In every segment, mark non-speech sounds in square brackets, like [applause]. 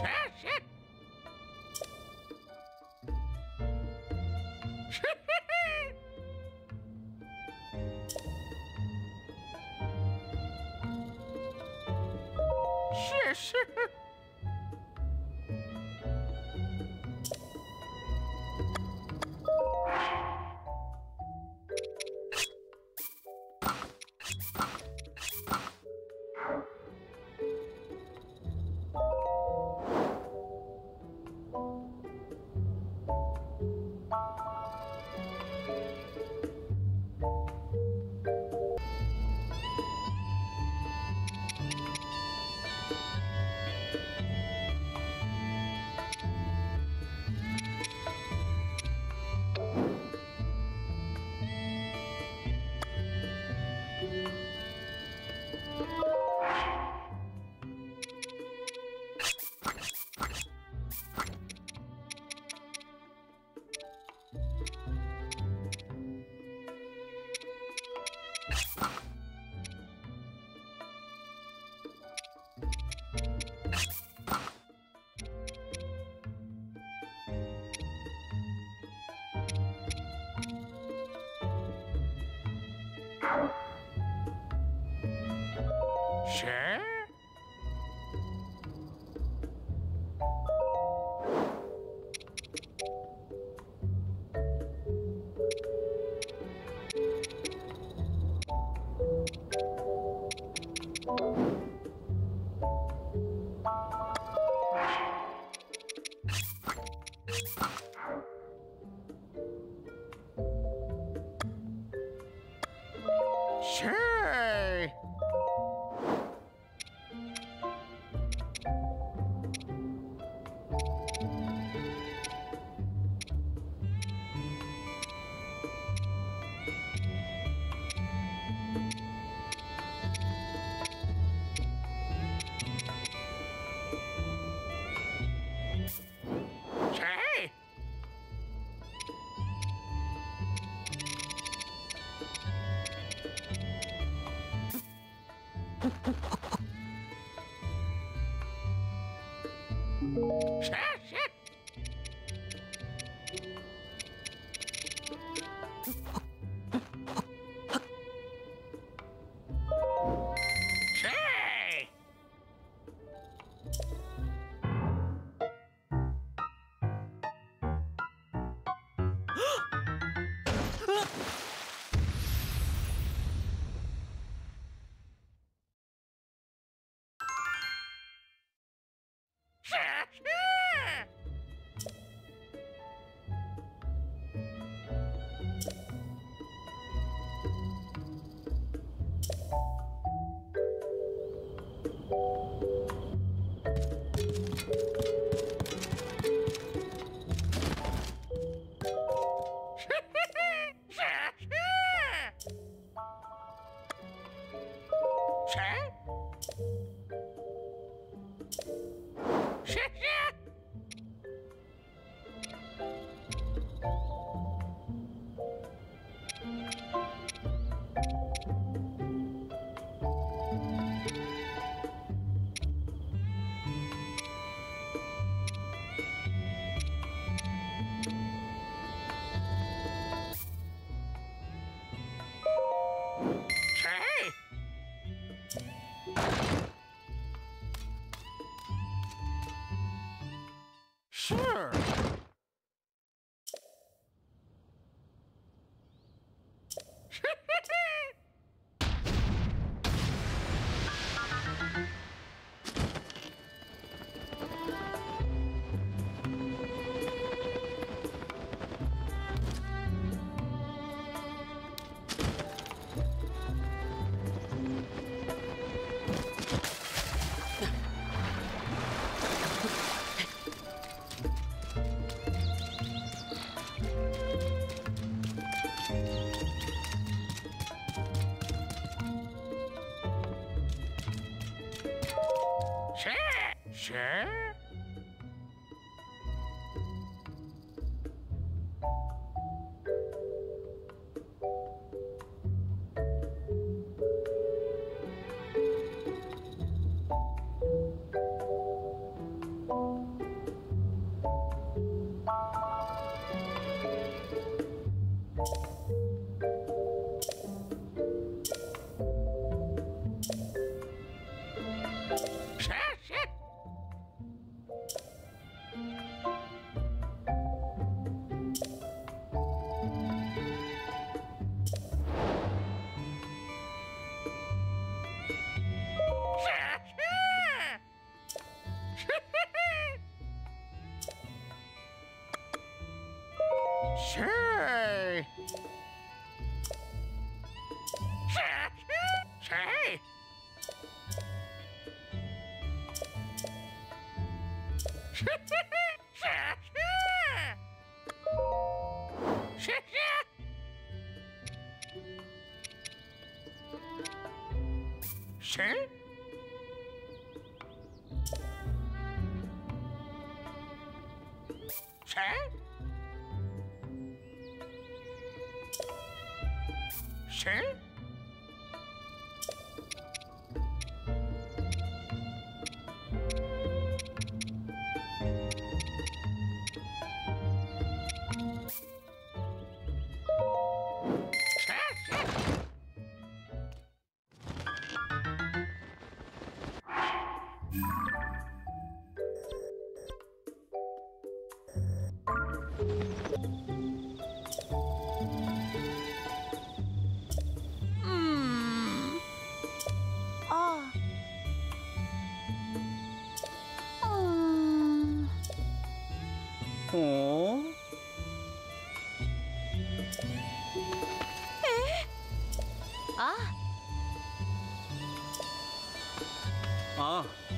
What's? Share. Ha. Yeah! [laughs] schön. 哦啊。啊。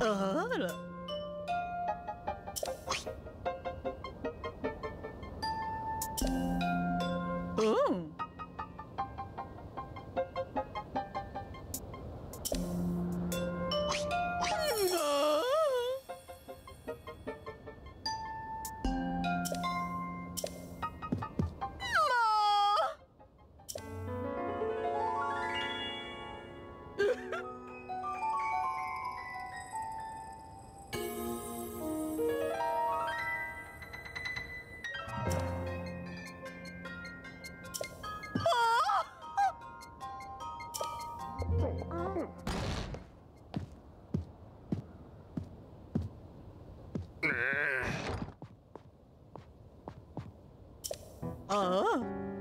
呃了。啊。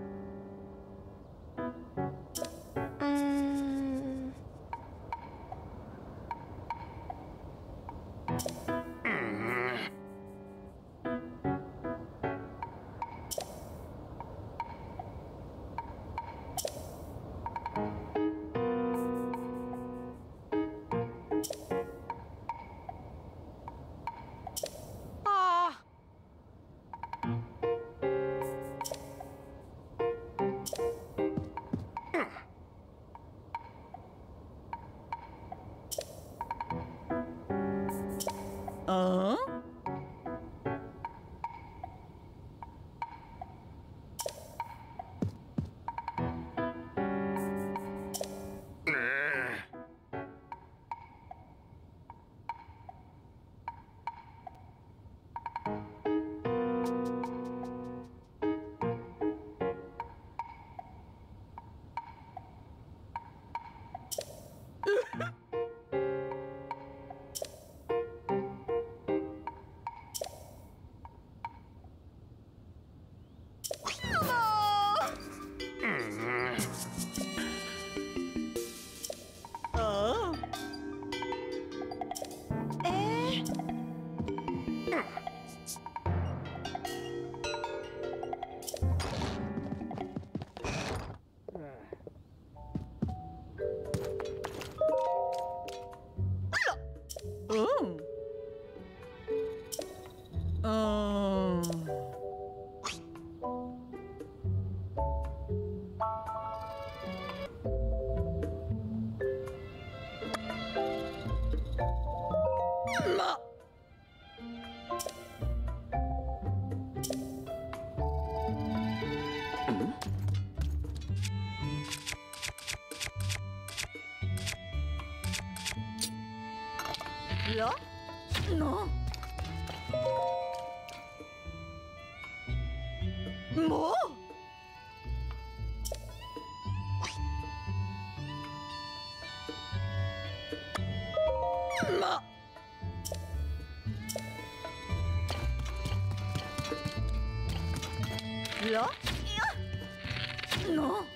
뭐? 너? 뭐? 뭐?